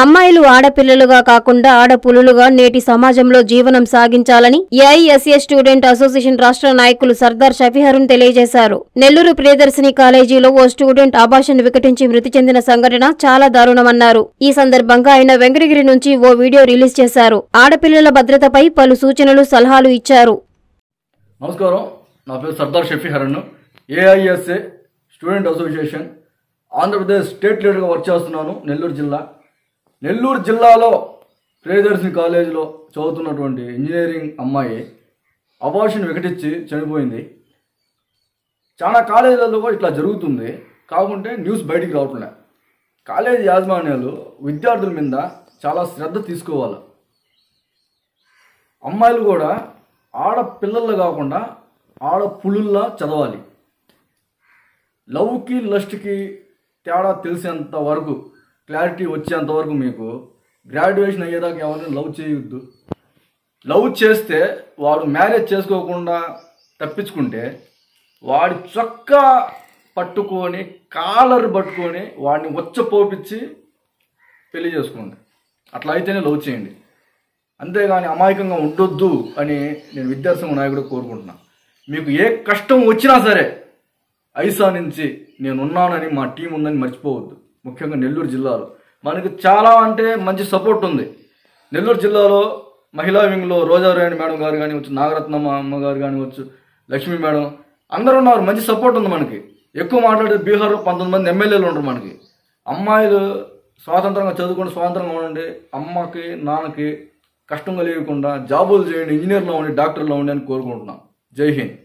అమ్మాయిలు ఆడపిల్లలుగా కాకుండా ఆడపులులుగా నేటి సమాజంలో జీవనం సాగించాలని ఏఐఎస్ఏ స్టూడెంట్ అసోసియేషన్ రాష్ట్ర నాయకులు సర్దార్ షఫీహరున్ తెలియజేశారు. నెల్లూరు ప్రియదర్శిని కాలేజీలో ఓ స్టూడెంట్ అభాషణ వికటించి మృతి చెందిన సంఘటన చాలా దారుణమన్నారు. ఈ సందర్భంగా ఆయన వెంకటగిరి నుంచి ఓ వీడియో రిలీజ్ చేశారు. ఆడపిల్లల భద్రతపై పలు సూచనలు సలహాలు ఇచ్చారు. నమస్కారం. నా పేరు Sardar AISA student association Andhra Pradesh state లీడర్గా వర్క్ చేస్తున్నాను నెల్లూరు జిల్లా. నెల్లూరు జిల్లాలో ప్రియదర్శిని కాలేజీలో చదువుతున్నటువంటి ఇంజనీరింగ్ అమ్మాయి అబార్షన్ వికటించి చనిపోయింది. చాలా కాలేజీలలో కూడా ఇట్లా జరుగుతుంది. కాకుంటే న్యూస్ బయటికి రావట్లే. కాలేజీ యాజమాన్యాలు విద్యార్థుల మీద చాలా శ్రద్ధ తీసుకోవాలి. అమ్మాయిలు కూడా ఆడపిల్లలు కాకుండా ఆడపులుల్లా చదవాలి. లవ్కి లస్ట్కి తేడా తెలిసేంత వరకు క్లారిటీ వచ్చేంతవరకు మీకు గ్రాడ్యుయేషన్ అయ్యేదాకా ఎవరిని లవ్ చేయొద్దు. లవ్ చేస్తే వాడు మ్యారేజ్ చేసుకోకుండా తప్పించుకుంటే వాడి చొక్కా పట్టుకొని కాలర్ పట్టుకొని వాడిని వచ్చపోపించి పెళ్ళి చేసుకోండి. అట్లా అయితేనే లవ్ చేయండి. అంతేగాని అమాయకంగా ఉండొద్దు అని నేను విద్యాసంఘ నాయకుడు కోరుకుంటున్నా. మీకు ఏ కష్టం వచ్చినా సరే ఐసా నుంచి నేను ఉన్నానని మా టీం ఉందని మర్చిపోవద్దు. ముఖ్యంగా నెల్లూరు జిల్లాలో. మనకి చాలా అంటే మంచి సపోర్ట్ ఉంది. నెల్లూరు జిల్లాలో మహిళా వింగ్లో రోజారాయణ మేడం గారు కానివచ్చు నాగరత్నమ్మ అమ్మ గారు కానివచ్చు లక్ష్మీ మేడం అందరూ ఉన్నారు. మంచి సపోర్ట్ ఉంది మనకి. ఎక్కువ మాట్లాడే బీహార్లో పంతొమ్మిది మంది ఎమ్మెల్యేలు ఉంటారు మనకి. అమ్మాయిలు స్వాతంత్రంగా చదువుకొని స్వాతంత్రంగా ఉండండి. అమ్మకి నాన్నకి కష్టం కలిగకుండా జాబులు చేయండి ఇంజనీర్లో ఉండి డాక్టర్లో ఉండి అని కోరుకుంటున్నాం. జై Hind.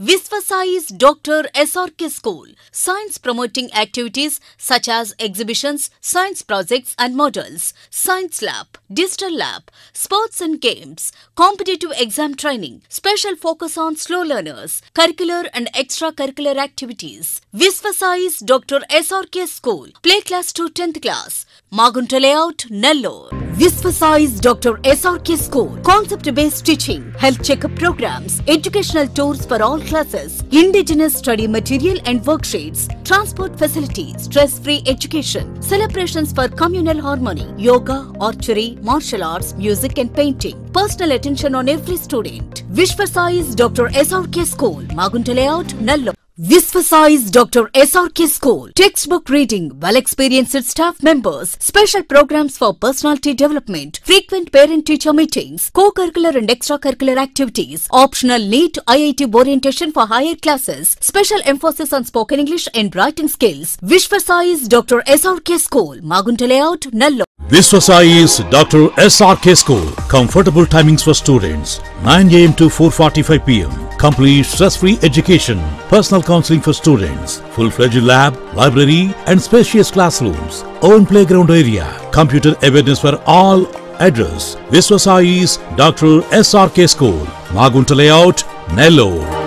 Visvasize Dr. SRK School. Science promoting activities such as exhibitions, science projects and models, science lab, digital lab, sports and games, competitive exam training, special focus on slow learners, curricular and extracurricular activities. Visvasize Dr. SRK School. Play class to 10th class. Magunta layout, Nellore. Visvasize Dr. SRK School. Concept based teaching, health checkup programs, educational tours for all classes, indigenous study material and worksheets, transport facilities, stress free education, celebrations for communal harmony, yoga, archery, martial arts, music and painting. Personal attention on every student. Vishvasize Dr. SRK School. Magunta layout, Nellore. Visvasize Dr. SRK School. Textbook reading, well experienced staff members, special programs for personality development, frequent parent teacher meetings, co curricular and extracurricular activities, optional NEET IIT orientation for higher classes, special emphasis on spoken English and writing skills. Vishvasize Dr. SRK School, Magunta Layout, Nallo. Viswasai is Dr. SRK School. Comfortable timings for students 9 am to 4:45 pm. Complete stress-free education. Personal counseling for students. Full-fledged lab, library, and spacious classrooms. Own playground area. Computer awareness for all. Address: Viswasai's Dr. SRK School. Magunta Layout, Nellore.